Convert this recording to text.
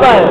होता है